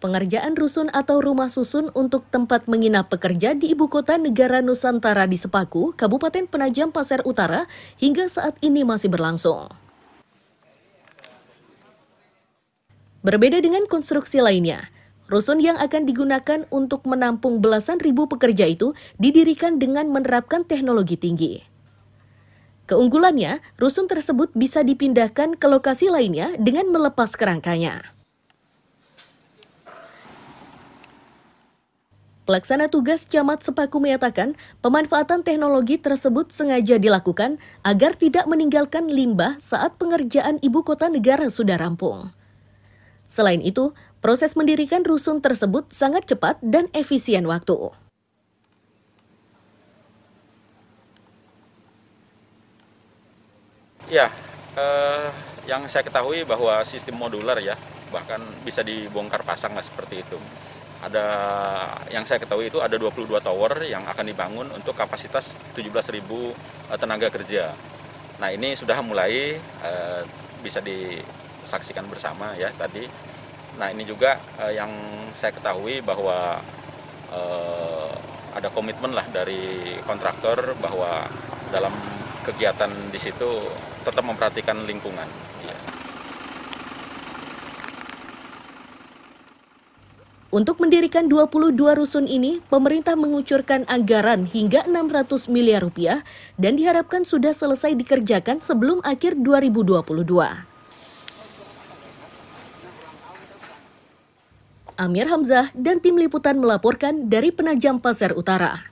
Pengerjaan rusun atau rumah susun untuk tempat menginap pekerja di ibu kota negara Nusantara di Sepaku, Kabupaten Penajam Pasir Utara, hingga saat ini masih berlangsung. Berbeda dengan konstruksi lainnya, rusun yang akan digunakan untuk menampung belasan ribu pekerja itu didirikan dengan menerapkan teknologi tinggi. Keunggulannya, rusun tersebut bisa dipindahkan ke lokasi lainnya dengan melepas kerangkanya. Pelaksana tugas Camat Sepaku menyatakan pemanfaatan teknologi tersebut sengaja dilakukan agar tidak meninggalkan limbah saat pengerjaan ibu kota negara sudah rampung. Selain itu, proses mendirikan rusun tersebut sangat cepat dan efisien waktu. Ya, eh, yang saya ketahui bahwa sistem modular ya, bahkan bisa dibongkar pasang lah seperti itu ada yang saya ketahui itu ada 22 tower yang akan dibangun untuk kapasitas 17.000 eh, tenaga kerja. Nah ini sudah mulai uh, bisa disaksikan bersama ya tadi. Nah ini juga uh, yang saya ketahui bahwa ada komitmen lah dari kontraktor bahwa dalam kegiatan di situ tetap memperhatikan lingkungan. Ya. Untuk mendirikan 22 rusun ini, pemerintah mengucurkan anggaran hingga 600 miliar rupiah dan diharapkan sudah selesai dikerjakan sebelum akhir 2022. Amir Hamzah dan tim liputan melaporkan dari Penajam Pasir Utara.